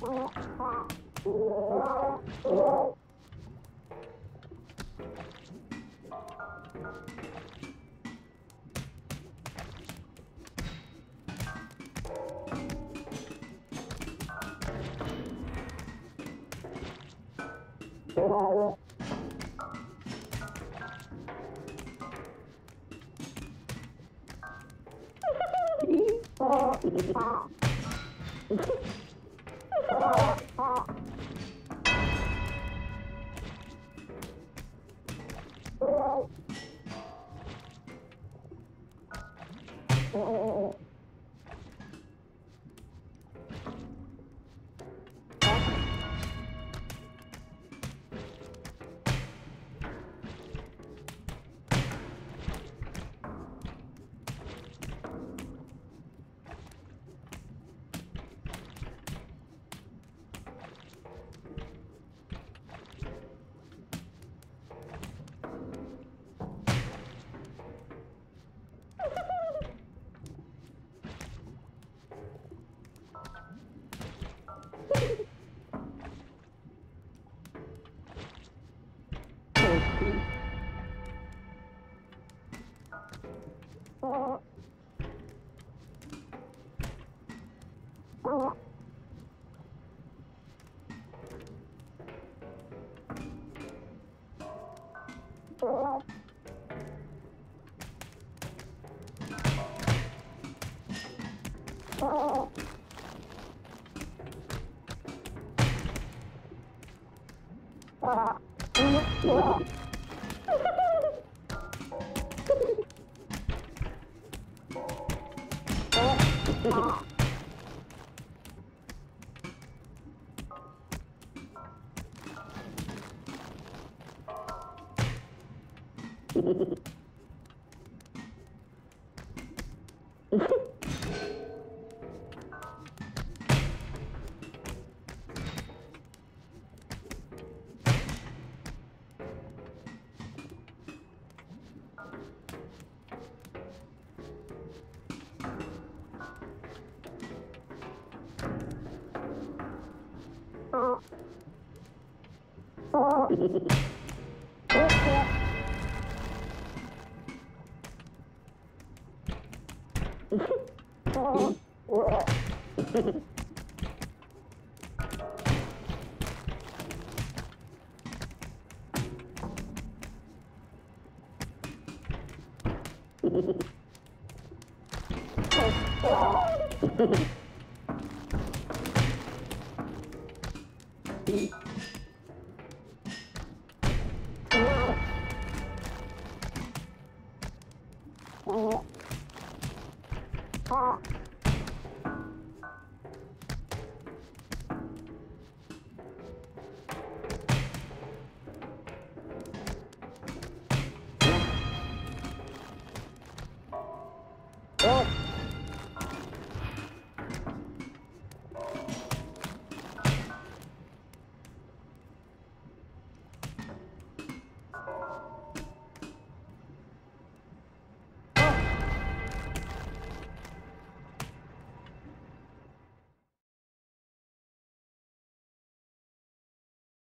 Oh. Oh, Oh, oh, oh. oh. Oh, Ha ha ha. Oh, Oh.